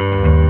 Música